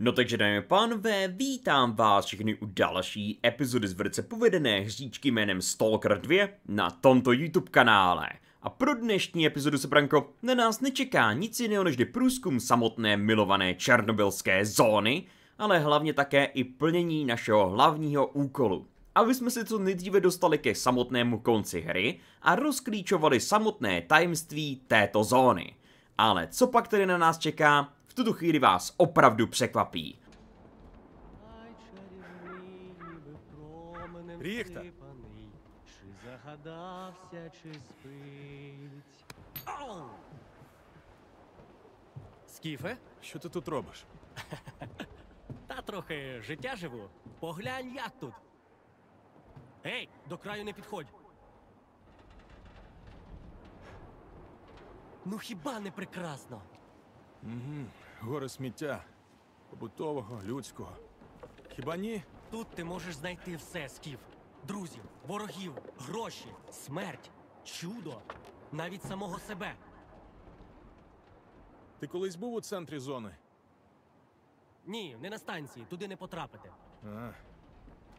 No takže dámy pánové, vítám vás všechny u další epizody z velice povedené hříčky jménem Stalker 2 na tomto YouTube kanále. A pro dnešní epizodu se Branko na nás nečeká nic jiného než průzkum samotné milované černobylské zóny, ale hlavně také i plnění našeho hlavního úkolu. Aby jsme se co nejdříve dostali ke samotnému konci hry a rozklíčovali samotné tajemství této zóny. Ale co pak tedy na nás čeká, tuto chvíli vás opravdu překvapí. Ріхта! Чи загадався, чи спить. Скіфе? Що ти тут робиш? Та трохи життя живу. Поглянь, як тут. Ей, до краю не підходь. Ну хіба не прекрасно? Гори сміття. Побутового, людського. Хіба ні? Тут ти можеш знайти все, Скіф. Друзів, ворогів, гроші, смерть, чудо, навіть самого себе. Ти колись був у центрі зони? Ні, не на станції, туди не потрапити. А.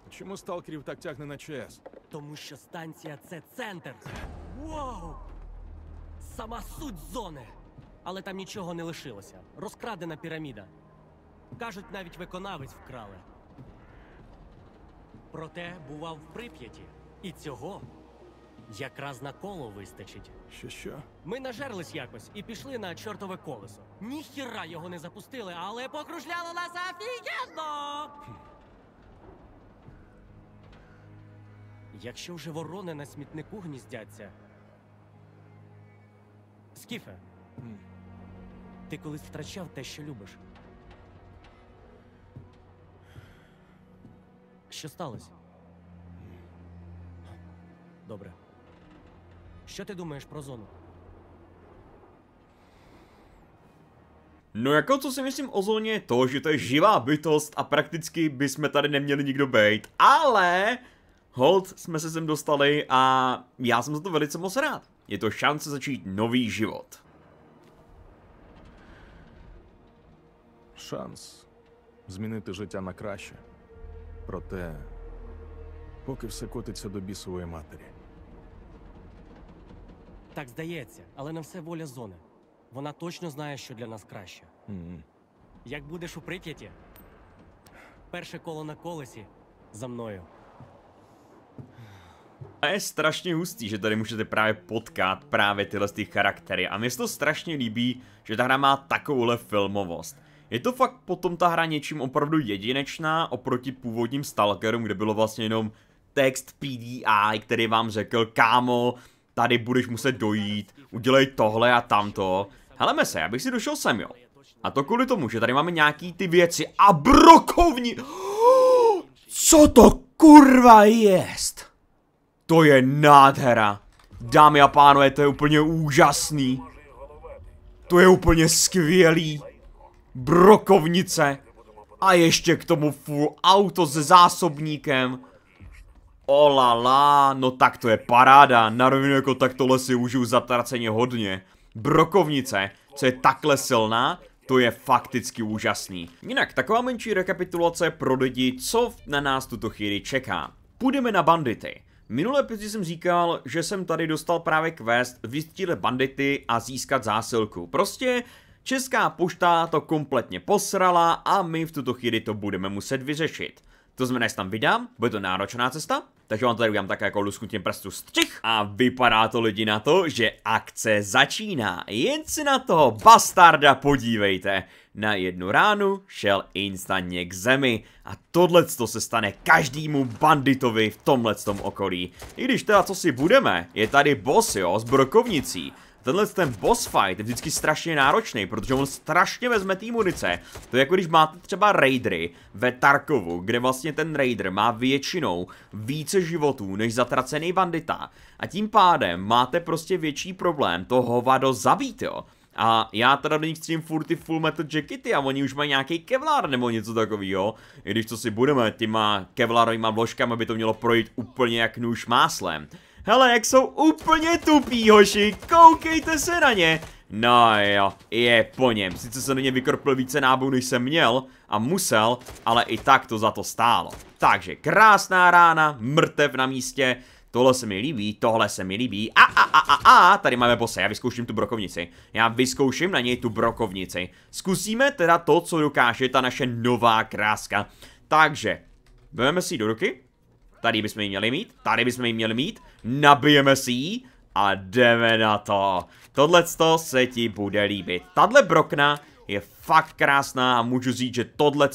Чому сталкерів так тягне на ЧС? Тому що станція це центр. Вау! Сама суть зони. Але там нічого не лишилося. Розкрадена піраміда. Кажуть, навіть виконавець вкрали. Проте бував в Прип'яті. І цього якраз на коло вистачить. Що що? Ми нажерлись якось і пішли на чортове колесо. Ніхіра його не запустили, але покружляло нас офігенно! Якщо вже ворони на смітнику гніздяться. Скіфе. ти колись втрачав те, що любиш. Що сталося? Добре. Що ти думаєш про зону? No jako co si myslím o zóně je to, že to je živá bytost a prakticky bychom tady neměli nikdo být. Ale hold jsme se sem dostali a já jsem za to velice moc rád. Je to šance začít nový život. Шанс змінити життя на краще. Проте, поки все котиться до бісової матері. Так здається, але на все воля зони. Вона точно знає, що для нас краще. М. Як будеш у Прип'яті, перше коло на колесі за мною. A je strašně hustý, že tady můžete právě potkat právě tyhle ty charaktery a mně se to strašně líbí, že ta hra má takovouhle filmovost. Je to fakt potom ta hra něčím opravdu jedinečná oproti původním Stalkerům, kde bylo vlastně jenom text PDI, který vám řekl, kámo, tady budeš muset dojít, udělej tohle a tamto. Heleme se, já bych si došel sem, jo. A to kvůli tomu, že tady máme nějaký ty věci a brokovní... Co to kurva jest? To je nádhera. Dámy a pánové, to je úplně úžasný. To je úplně skvělý. Brokovnice. A ještě k tomu full auto se zásobníkem. Olala, no tak to je paráda. Na rovinu jako tak tohle si užiju zatraceně hodně. Brokovnice, co je takhle silná, to je fakticky úžasný. Jinak, taková menší rekapitulace pro lidi, co na nás tuto chvíli čeká. Půjdeme na bandity. Minulé epizodě jsem říkal, že jsem tady dostal právě quest vystřílet bandity a získat zásilku. Prostě Česká pošta to kompletně posrala a my v tuto chvíli to budeme muset vyřešit. To znamená, že tam vydám, bude to náročná cesta, takže vám tady udělám také jako lusknutím prstu střih a vypadá to lidi na to, že akce začíná. Jen si na toho bastarda podívejte. Na jednu ránu šel instantně k zemi a tohle se stane každému banditovi v tomhle okolí. I když teda co si budeme, je tady boss jo, s brokovnicí. Tenhle ten boss fight je vždycky strašně náročný, protože on strašně vezme té munice. To je jako když máte třeba raidery ve Tarkovu, kde vlastně ten raider má většinou více životů než zatracený bandita. A tím pádem máte prostě větší problém to hovado zabít, jo. A já teda do nich střím furt ty full metal jackety a oni už mají nějaký kevlar nebo něco takového. I když co si budeme, těma kevlarovýma vložkami by to mělo projít úplně jak nůž máslem. Hele, jak jsou úplně tupí, hoši, koukejte se na ně. No jo, je po něm. Sice se do něj vykorpil více nábojů, než jsem měl a musel, ale i tak to za to stálo. Takže krásná rána, mrtev na místě, tohle se mi líbí, tohle se mi líbí. A, a, a, a, a, tady máme bose, já vyzkouším tu brokovnici. Já vyzkouším na něj tu brokovnici. Zkusíme teda to, co dokáže ta naše nová kráska. Takže, vezmeme si ji do ruky. Tady bychom ji měli mít, tady bychom ji měli mít. Nabijeme si ji a jdeme na to. Tohle se ti bude líbit. Tadle brokna je fakt krásná a můžu říct, že tohle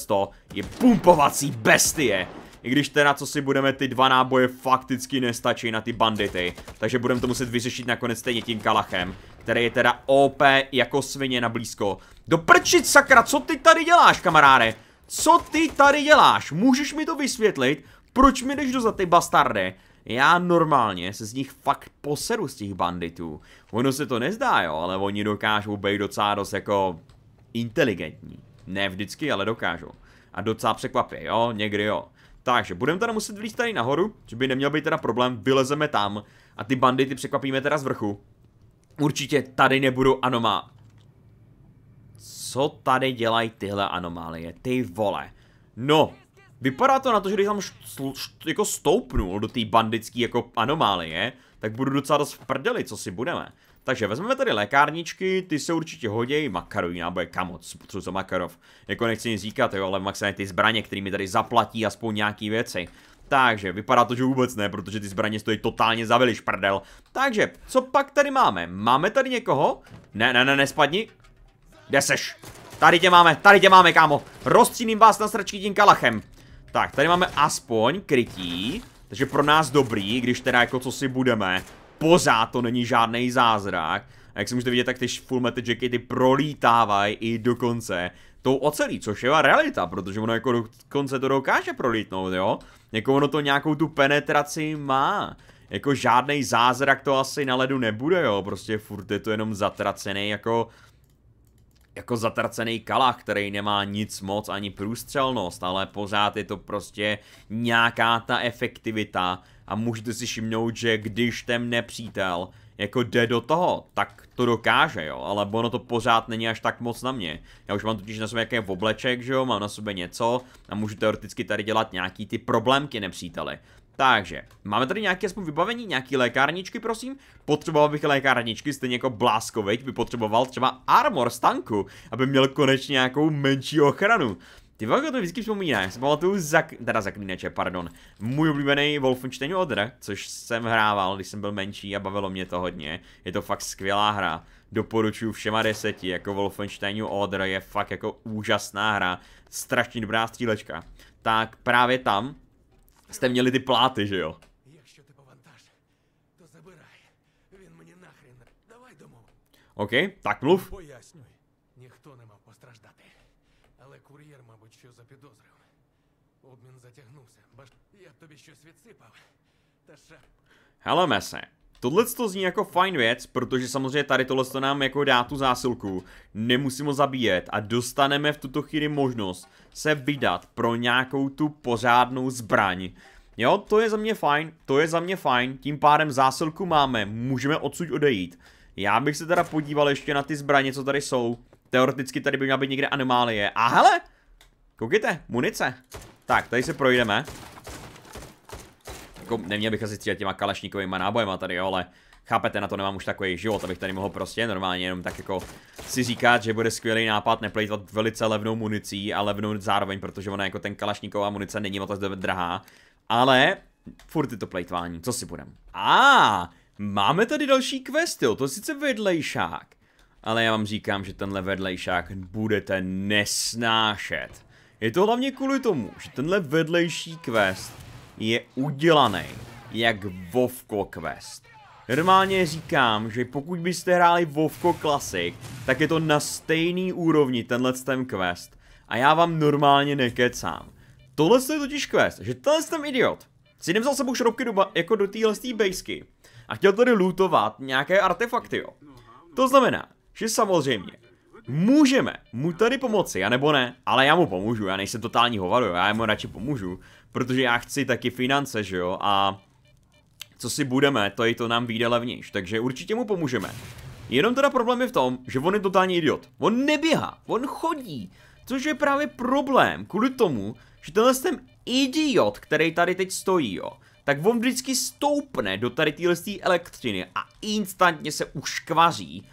je pumpovací bestie. I když teda, co si budeme, ty dva náboje fakticky nestačí na ty bandity. Takže budeme to muset vyřešit nakonec stejně tím kalachem. Který je teda OP jako svině na blízko. Doprčit sakra, co ty tady děláš, kamaráde? Co ty tady děláš? Můžeš mi to vysvětlit? Proč mi jdeš za ty bastardy? Já normálně se z nich fakt poseru z těch banditů. Ono se to nezdá, jo, ale oni dokážou být docela dost jako inteligentní. Ne vždycky, ale dokážou. A docela překvapí, jo, někdy jo. Takže budeme teda muset vlízt tady nahoru, že by neměl být teda problém, vylezeme tam a ty bandity překvapíme teda z vrchu. Určitě tady nebudou anomá... Co tady dělají tyhle anomálie, ty vole. No, vypadá to na to, že když tam jako stoupnul do té bandické jako anomálie, tak budu docela dost v prdeli, co si budeme. Takže vezmeme tady lékárničky, ty se určitě hodějí, makarový náboje, kamo, co potřebuji za makarov. Jako nechci nic říkat, jo, ale maximálně ty zbraně, které mi tady zaplatí aspoň nějaký věci. Takže, vypadá to, že vůbec ne, protože ty zbraně stojí totálně za veliš prdel. Takže, co pak tady máme? Máme tady někoho? Ne, ne, ne, nespadni. Kde seš? Tady tě máme, tady tě máme, kámo. Rozstříním vás na sračky tím kalachem. Tak, tady máme aspoň krytí. Takže pro nás dobrý, když teda jako co si budeme pořád to není žádný zázrak. A jak si můžete vidět, tak ty full metal jackety prolítávají i dokonce tou ocelí, což je realita, protože ono jako dokonce to dokáže prolítnout, jo? Jako ono to nějakou tu penetraci má. Jako žádný zázrak to asi na ledu nebude, jo? Prostě furt je to jenom zatracený jako jako zatracený kalach, který nemá nic moc ani průstřelnost, ale pořád je to prostě nějaká ta efektivita a můžete si všimnout, že když ten nepřítel jako jde do toho, tak to dokáže, jo, ale ono to pořád není až tak moc na mě. Já už mám totiž na sobě nějaký obleček, že jo, mám na sobě něco a můžu teoreticky tady dělat nějaký ty problémky nepříteli. Takže, máme tady nějaké aspoň vybavení, nějaké lékárničky, prosím? Potřeboval bych lékárničky, stejně jako Bláskovič by potřeboval třeba armor z tanku, aby měl konečně nějakou menší ochranu. Ty vole, to vždycky vzpomíná, já si pamatuju zak, teda zaklíneče, pardon, můj oblíbený Wolfenstein Order, což jsem hrával, když jsem byl menší a bavilo mě to hodně, je to fakt skvělá hra, doporučuji všema deseti, jako Wolfenstein Order je fakt jako úžasná hra, strašně dobrá střílečka. Tak právě tam jste měli ty pláty, že jo? OK, tak mluv. мабуть, що запідозрив. Обмін затягнувся. Баш я б тобі щось відсипав. Та ще. Hele mese, tohle to zní jako fajn věc, protože samozřejmě tady tohle to nám jako dá tu zásilku, nemusím ho zabíjet a dostaneme v tuto chvíli možnost se vydat pro nějakou tu pořádnou zbraň. Jo, to je za mě fajn, to je za mě fajn, tím pádem zásilku máme, můžeme odsud odejít. Já bych se teda podíval ještě na ty zbraně, co tady jsou. Teoreticky tady by měla být někde anomálie. A hele, koukejte, munice. Tak, tady se projdeme. Jako, neměl bych asi střílet těma kalašníkovými nábojema tady, jo, ale chápete, na to nemám už takový život, abych tady mohl prostě normálně jenom tak jako si říkat, že bude skvělý nápad neplejtvat velice levnou municí a levnou zároveň, protože ona jako ten kalašníková munice není moc drahá. Ale furt je to plejtvání, co si budem. A, máme tady další quest, jo, to je sice vedlejšák. Ale já vám říkám, že tenhle vedlejšák budete nesnášet. Je to hlavně kvůli tomu, že tenhle vedlejší quest je udělaný jak Vovko quest. Normálně říkám, že pokud byste hráli Vovko Classic, tak je to na stejný úrovni tenhle ten quest. A já vám normálně nekecám. Tohle je totiž quest, že tenhle ten idiot si nevzal sebou šroubky do, jako do téhle basky a chtěl tady lootovat nějaké artefakty, jo. To znamená, že samozřejmě můžeme mu tady pomoci, anebo ne, ale já mu pomůžu, já nejsem totální hovado, já mu radši pomůžu, protože já chci taky finance, že jo, a co si budeme, to i to nám vyjde levnějš, takže určitě mu pomůžeme. Jenom teda problém je v tom, že on je totální idiot. On neběhá, on chodí. Což je právě problém kvůli tomu, že tenhle ten idiot, který tady teď stojí, jo, tak on vždycky stoupne do tady téhle elektřiny a instantně se uškvaří,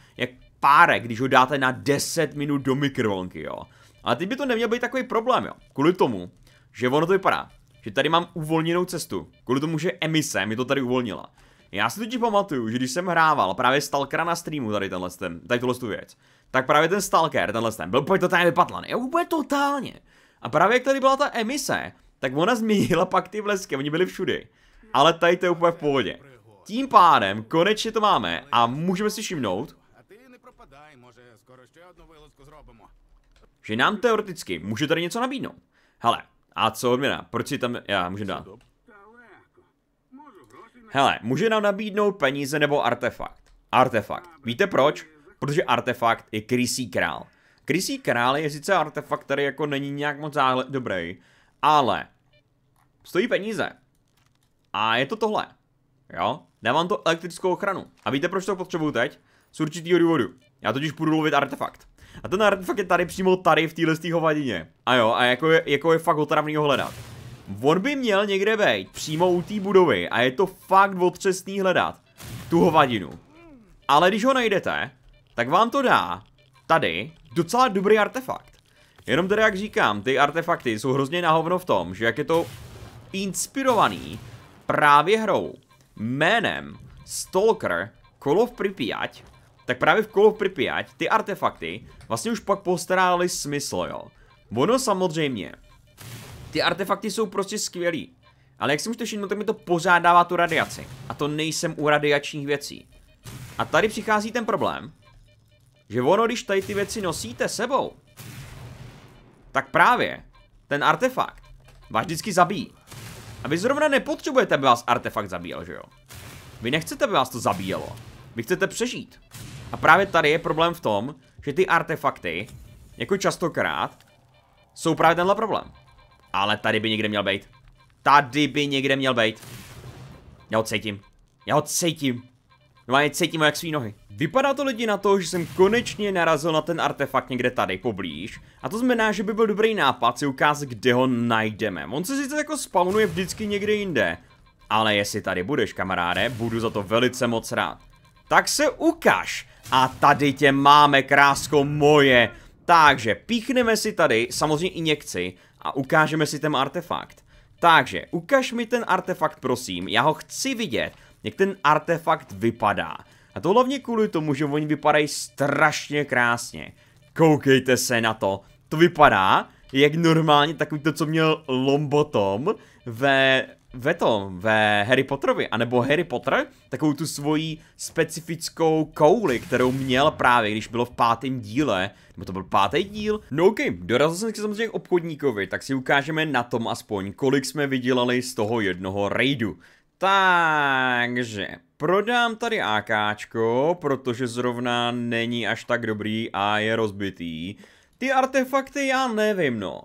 párek, když ho dáte na 10 minut do mikrovlnky, jo. Ale teď by to neměl být takový problém, jo. Kvůli tomu, že ono to vypadá, že tady mám uvolněnou cestu. Kvůli tomu, že emise mi to tady uvolnila. Já si totiž pamatuju, že když jsem hrával právě Stalkera na streamu tady tenhle ten, tady tohle tu věc, tak právě ten Stalker, tenhle ten, byl úplně totálně vypatlaný, úplně totálně. A právě jak tady byla ta emise, tak ona změnila pak ty blesky, oni byli všudy. Ale tady to je úplně v pohodě. Tím pádem konečně to máme a můžeme si všimnout, А ти не пропадай, може, скоро ще одну вилазку зробимо. že nám teoreticky může tady něco nabídnout. Hele, a co odměna? Proč si tam, já můžu dát. Hele, může nám nabídnout peníze nebo artefakt. Artefakt. Víte proč? Protože artefakt je krysí král. Krysí král je sice artefakt, který jako není nějak moc záhle dobrý, ale stojí peníze. A je to tohle. Jo? Dávám to elektrickou ochranu. A víte, proč to potřebuju teď? Z určitýho důvodu. Já totiž půjdu lovit artefakt. A ten artefakt je tady přímo tady v téhle hovadině. A jo, a jako je, jako je fakt otravný ho hledat. On by měl někde být přímo u té budovy a je to fakt otřesný hledat. Tu hovadinu. Ale když ho najdete, tak vám to dá tady docela dobrý artefakt. Jenom teda jak říkám, ty artefakty jsou hrozně na hovno v tom, že jak je to inspirovaný právě hrou jménem Stalker Call of Pripyat, tak právě v Call of Pripyat ty artefakty vlastně už pak postarály smysl, jo. Ono samozřejmě, ty artefakty jsou prostě skvělý, ale jak si můžete všimnout, tak mi to pořád dává tu radiaci. A to nejsem u radiačních věcí. A tady přichází ten problém, že ono, když tady ty věci nosíte sebou, tak právě ten artefakt vás vždycky zabíjí. A vy zrovna nepotřebujete, aby vás artefakt zabíjel, že jo? Vy nechcete, aby vás to zabíjelo. Vy chcete přežít. A právě tady je problém v tom, že ty artefakty, jako častokrát, jsou právě tenhle problém. Ale tady by někde měl být. Tady by někde měl být. Já ho cítím. Já ho cítím. Normálně cítím ho jak svý nohy. Vypadá to lidi na to, že jsem konečně narazil na ten artefakt někde tady poblíž. A to znamená, že by byl dobrý nápad si ukázat, kde ho najdeme. On se sice jako spawnuje vždycky někde jinde. Ale jestli tady budeš, kamaráde, budu za to velice moc rád. Tak se ukaž. A tady tě máme, krásko moje. Takže píchneme si tady samozřejmě injekci a ukážeme si ten artefakt. Takže, ukaž mi ten artefakt, prosím, já ho chci vidět, jak ten artefakt vypadá. A to hlavně kvůli tomu, že oni vypadají strašně krásně. Koukejte se na to, to vypadá jak normálně takový to, co měl Lombotom ve ve tom, ve Harry Potterovi, anebo Harry Potter, takovou tu svoji specifickou kouli, kterou měl právě, když bylo v pátém díle, nebo to byl pátý díl. No ok, dorazil jsem si samozřejmě k obchodníkovi, tak si ukážeme na tom aspoň, kolik jsme vydělali z toho jednoho raidu. Takže, prodám tady AKčko, protože zrovna není až tak dobrý a je rozbitý. Ty artefakty já nevím no.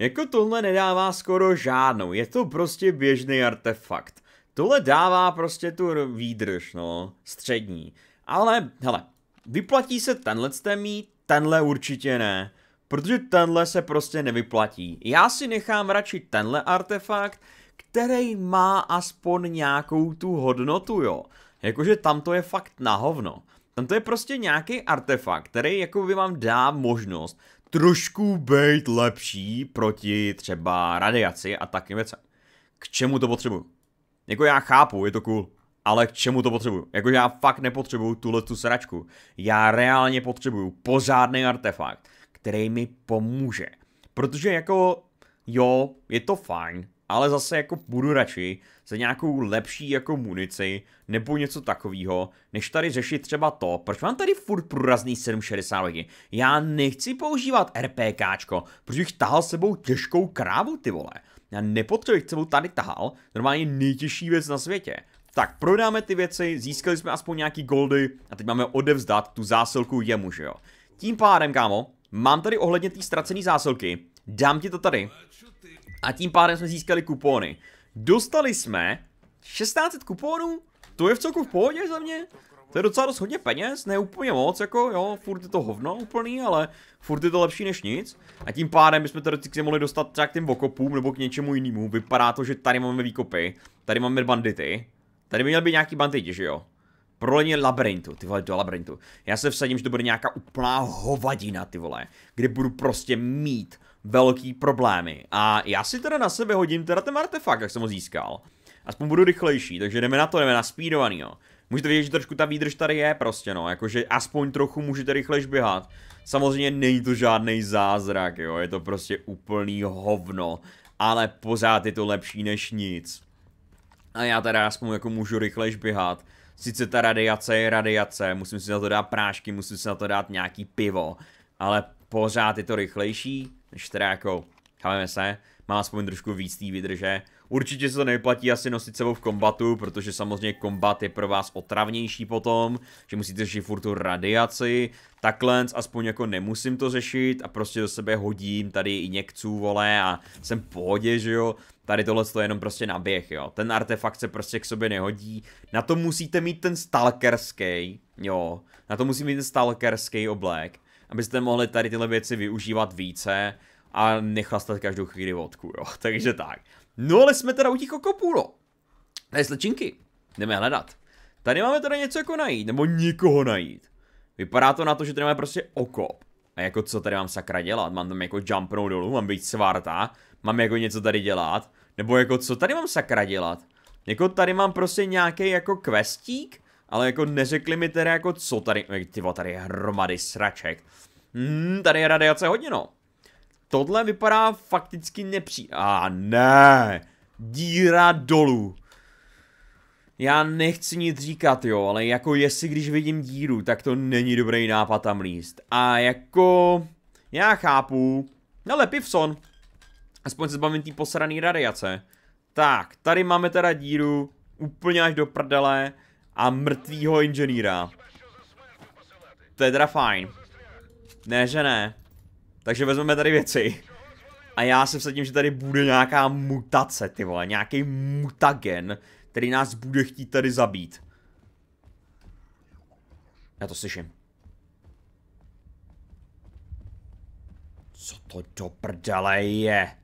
Jako tohle nedává skoro žádnou, je to prostě běžný artefakt. Tohle dává prostě tu výdrž, no, střední. Ale, hele, vyplatí se tenhle mít, tenhle určitě ne. Protože tenhle se prostě nevyplatí. Já si nechám radši tenhle artefakt, který má aspoň nějakou tu hodnotu, jo. Jakože tam to je fakt na hovno. Tam to je prostě nějaký artefakt, který jako by vám dá možnost trošku být lepší proti třeba radiaci a takým věcem. K čemu to potřebuju? Jako já chápu, je to cool, ale k čemu to potřebuju? Jako já fakt nepotřebuju tuhle tu sračku. Já reálně potřebuju pořádný artefakt, který mi pomůže. Protože jako, jo, je to fajn, ale zase jako budu radši za nějakou lepší jako munici nebo něco takového, než tady řešit třeba to, proč mám tady furt průrazný 760 lidi. Já nechci používat RPKčko, protože bych tahal sebou těžkou krávu ty vole. Já nepotřebuji, sebou tady tahal, normálně nejtěžší věc na světě. Tak, prodáme ty věci, získali jsme aspoň nějaký goldy a teď máme odevzdat tu zásilku jemu, že jo. Tím pádem, kámo, mám tady ohledně té ztracené zásilky, dám ti to tady, a tím pádem jsme získali kupony. Dostali jsme 1600 kuponů, to je v celku v pohodě za mě. To je docela dost hodně peněz, ne úplně moc, jako jo, furt je to hovno úplný, ale furt je to lepší než nic. A tím pádem bychom teoreticky mohli dostat třeba k těm okopům nebo k něčemu jinému. Vypadá to, že tady máme výkopy, tady máme bandity. Tady by měl být nějaký banditi, že jo? Prolení labirintu, ty vole, do labirintu. Já se vsadím, že to bude nějaká úplná hovadina, ty vole, kde budu prostě mít velký problémy. A já si teda na sebe hodím teda ten artefakt, jak jsem ho získal. Aspoň budu rychlejší, takže jdeme na to, jdeme na speedovaný, jo. Můžete vidět, že trošku ta výdrž tady je prostě, no, jakože aspoň trochu můžete rychlejš běhat. Samozřejmě není to žádný zázrak, jo, je to prostě úplný hovno, ale pořád je to lepší než nic. A já teda aspoň jako můžu rychlejš běhat. Sice ta radiace je radiace, musím si na to dát prášky, musím si na to dát nějaký pivo, ale pořád je to rychlejší, než teda jako, chápeme se, má aspoň trošku víc té vydrže. Určitě se to nevyplatí asi nosit sebou v kombatu, protože samozřejmě kombat je pro vás otravnější potom, že musíte řešit furt tu radiaci, takhle aspoň jako nemusím to řešit a prostě do sebe hodím tady i někců, vole, a jsem v pohodě, že jo. Tady tohle je jenom prostě naběh, jo. Ten artefakt se prostě k sobě nehodí. Na to musíte mít ten stalkerský, jo. Na to musí mít ten stalkerský oblek, abyste mohli tady tyhle věci využívat více a nechlastat každou chvíli vodku, jo. Takže tak. No ale jsme teda u těch okopů, no. Tady slečinky. Jdeme hledat. Tady máme teda něco jako najít, nebo nikoho najít. Vypadá to na to, že tady máme prostě okop. A jako co tady mám sakra dělat? Mám tam jako jumpnout dolů, mám být svarta, mám jako něco tady dělat. Nebo jako co tady mám sakra dělat? Jako tady mám prostě nějaký jako questík, ale jako neřekli mi teda jako co tady, ty tady je hromady sraček. Hmm, tady je radiace hodně no. Tohle vypadá fakticky nepří... A ah, ne, díra dolů. Já nechci nic říkat, jo, ale jako jestli když vidím díru, tak to není dobrý nápad tam líst. A jako... Já chápu. Ale Pivson. Aspoň se zbavím té posraný radiace. Tak, tady máme teda díru, úplně až do prdele a mrtvýho inženýra. To je teda fajn. Ne, že ne. Takže vezmeme tady věci. A já se vsadím, že tady bude nějaká mutace, ty vole, nějaký mutagen, který nás bude chtít tady zabít. Já to slyším. Co to do prdele je?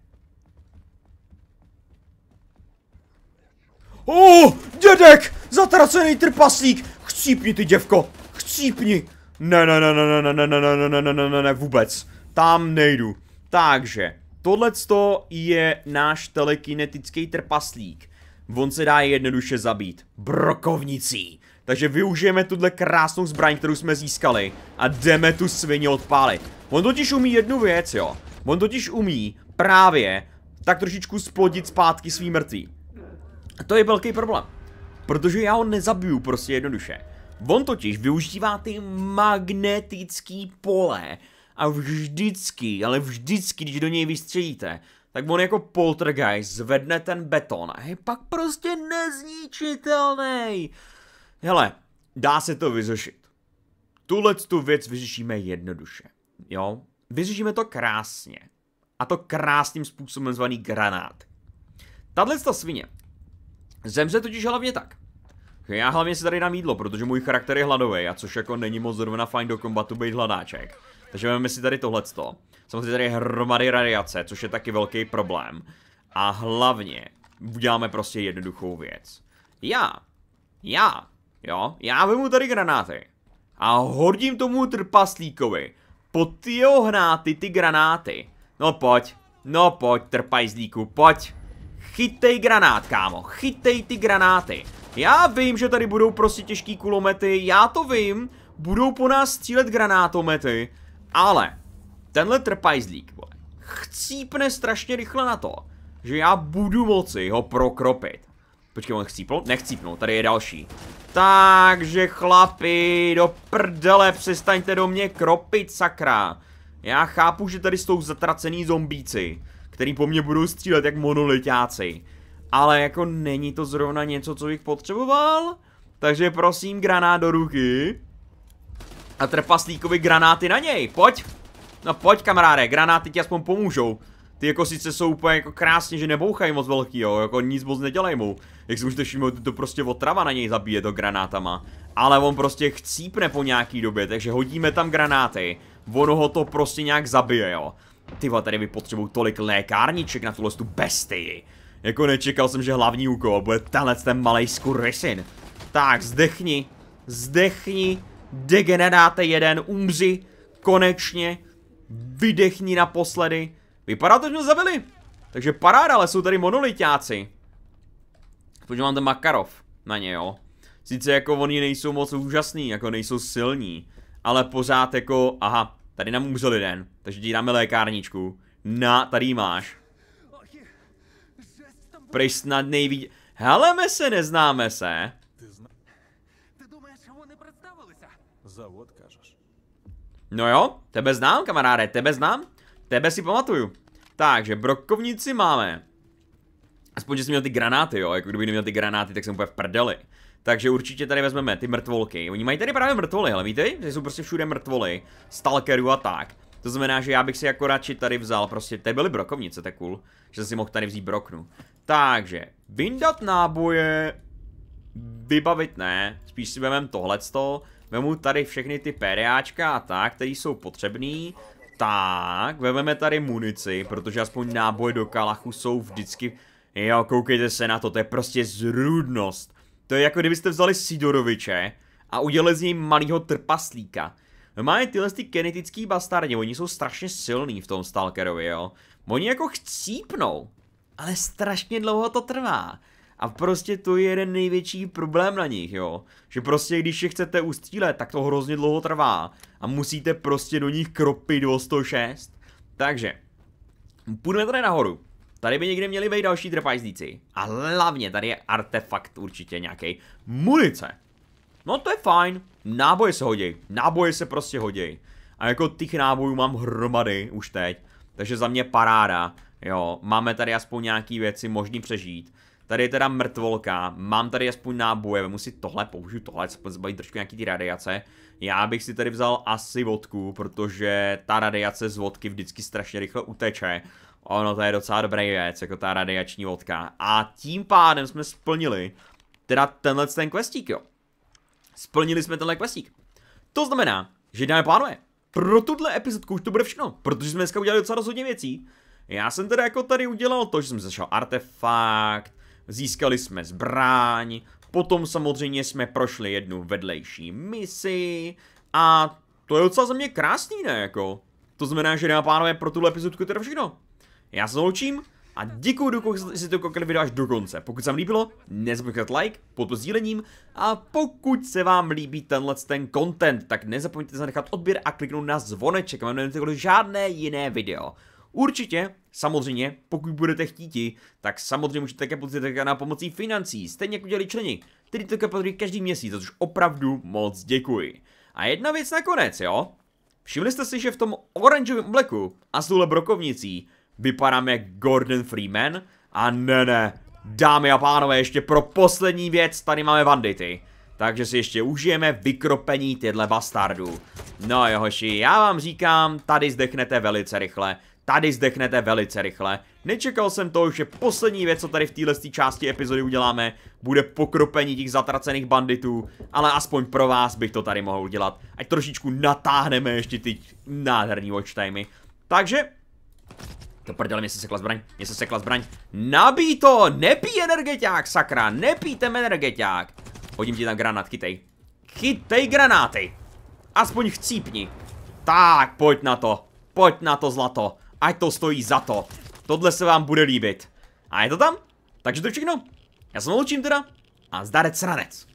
Oh, dědek! Zatracený trpaslík! Chcípni ty, děvko! Chcípni! Ne, ne, ne, ne, ne, ne, ne, ne, ne, ne, ne, ne, ne, vůbec. Tam nejdu. Takže, tohleto je náš telekinetický trpaslík. On se dá jednoduše zabít. Brokovnicí. Takže využijeme tuhle krásnou zbraň, kterou jsme získali a jdeme tu svině odpálit. On totiž umí jednu věc, jo. On totiž umí právě tak trošičku splodit zpátky svý mrtvý. To je velký problém. Protože já ho nezabiju prostě jednoduše. On totiž využívá ty magnetický pole a vždycky, ale vždycky, když do něj vystřelíte, tak on jako poltergeist zvedne ten beton a je pak prostě nezničitelný. Hele, dá se to vyřešit. Tuhle tu věc vyřešíme jednoduše. Jo? Vyřešíme to krásně. A to krásným způsobem zvaný granát. Tahle ta svině zemře totiž hlavně tak. Já hlavně si tady dám jídlo, protože můj charakter je hladový, a což jako není moc zrovna fajn do kombatu být hladáček. Takže máme si tady tohleto. Samozřejmě tady je hromady radiace, což je taky velký problém. A hlavně uděláme prostě jednoduchou věc. Já, já, jo, já vemu tady granáty. A hodím tomu trpaslíkovi. Pod ty jeho hnáty ty granáty. No pojď, no pojď trpajzlíku, pojď. Chytej granát, kámo, chytej ty granáty. Já vím, že tady budou prostě těžký kulomety, já to vím, budou po nás střílet granátomety, ale tenhle trpajzlík, chcípne strašně rychle na to, že já budu moci ho prokropit. Počkej, on chcípl? Nechcípnul, tady je další. Takže chlapi, do prdele, přestaňte do mě kropit, sakra. Já chápu, že tady jsou zatracený zombíci, který po mně budou střílet jak monolitáci. Ale jako není to zrovna něco, co bych potřeboval. Takže prosím, granát do ruky. A trpaslíkovi granáty na něj, pojď. No pojď kamaráde, granáty ti aspoň pomůžou. Ty jako sice jsou úplně jako krásně, že nebouchají moc velký, jo, jako nic moc nedělají mu. Jak si můžete všimnout, to prostě otrava na něj zabije to granátama. Ale on prostě chcípne po nějaký době, takže hodíme tam granáty. Ono ho to prostě nějak zabije, jo. Ty vole, tady vypotřebuju tolik lékárniček na tuhle tu bestii. Jako nečekal jsem, že hlavní úkol bude tenhle ten malej skurrysin. Tak, zdechni. Zdechni. Degeneráte jeden, umři. Konečně. Vydechni naposledy. Vypadá to, že mě zabili. Takže paráda, ale jsou tady monolitáci. Protože mám ten Makarov na ně, jo. Sice jako oni nejsou moc úžasný, jako nejsou silní. Ale pořád jako, aha, Tady nám umřel jeden, takže ti dáme lékárničku. Na, tady máš. Prej snad nejvíc... Heleme se, neznáme se. No jo, tebe znám, kamaráde, tebe znám. Tebe si pamatuju. Takže, brokovnici máme. Aspoň, že jsem měl ty granáty, jo. Jako kdyby neměl ty granáty, tak jsem úplně v prdeli. Takže určitě tady vezmeme ty mrtvolky. Oni mají tady právě mrtvoly, ale víte, že jsou prostě všude mrtvoly, stalkerů a tak. To znamená, že já bych si jako radši tady vzal, prostě, tady byly brokovnice, je cool, že jsem si mohl tady vzít broknu. Takže, vyndat náboje, vybavit ne, spíš si vezmeme tohleto, vemu tady všechny ty PDAčka a tak, které jsou potřebný. Tak, vezmeme tady munici, protože aspoň náboje do kalachu jsou vždycky... Jo, koukejte se na to, to je prostě zrůdnost. To je jako kdybyste vzali Sidoroviče a udělali z něj malýho trpaslíka. Máme tyhle ty kinetický bastardi, oni jsou strašně silní v tom Stalkerovi, jo. Oni jako chcípnou, ale strašně dlouho to trvá. A prostě to je jeden největší problém na nich, jo. Že prostě když je chcete ustřílet, tak to hrozně dlouho trvá. A musíte prostě do nich kropit o 106. Takže, půjdeme tady nahoru. Tady by někde měli být další trpajzlíci. A hlavně tady je artefakt určitě nějaký. Munice. No to je fajn. Náboje se hodí. Náboje se prostě hodí. A jako těch nábojů mám hromady už teď. Takže za mě paráda. Jo, máme tady aspoň nějaký věci možný přežít. Tady je teda mrtvolka, mám tady aspoň náboje, vemu si tohle, použiju tohle, zbavit trošku nějaký ty radiace. Já bych si tady vzal asi vodku, protože ta radiace z vodky vždycky strašně rychle uteče. Ono to je docela dobrý věc, jako ta radiační vodka. A tím pádem jsme splnili teda tenhle ten questík, jo. Splnili jsme tenhle questík. To znamená, že dáme plánové. Pro tuhle epizodku už to bude všechno, protože jsme dneska udělali docela rozhodně věcí. Já jsem teda jako tady udělal to, že jsem zašel artefakt, získali jsme zbraň, potom samozřejmě jsme prošli jednu vedlejší misi a to je docela za mě krásný, ne jako. To znamená, že dáme pánové pro tuhle epizodku teda všechno. Já se loučím a děkuji, dokud jste to koukali video až do konce. Pokud se vám líbilo, nezapomeňte like pod sdílením a pokud se vám líbí tenhle ten content, tak nezapomeňte zanechat odběr a kliknout na zvoneček, a nemějte žádné jiné video. Určitě, samozřejmě, pokud budete chtít, tak samozřejmě můžete také podpořit na pomocí financí, stejně jako dělali členi, který to podporují každý měsíc, což opravdu moc děkuji. A jedna věc nakonec, jo? Všimli jste si, že v tom oranžovém obleku a s touhle brokovnicí vypadám jak Gordon Freeman? A ne, ne, dámy a pánové, ještě pro poslední věc tady máme bandity. Takže si ještě užijeme vykropení tyhle bastardů. No jo, hoši, já vám říkám, tady zdechnete velice rychle. Tady zdechnete velice rychle. Nečekal jsem to, že poslední věc, co tady v téhle části epizody uděláme, bude pokropení těch zatracených banditů, ale aspoň pro vás bych to tady mohl udělat. Ať trošičku natáhneme ještě ty nádherný watch timey. Takže, to prdele, mě se sekla zbraň, mě se sekla zbraň. Nabij to, nepij energeťák, sakra, nepij ten energeťák. Hodím ti tam granát, chytej. Chytej granáty. Aspoň chcípni. Tak, pojď na to. Pojď na to, zlato. Ať to stojí za to. Tohle se vám bude líbit. A je to tam? Takže to je všechno. Já se loučím teda. A zdarec sranec.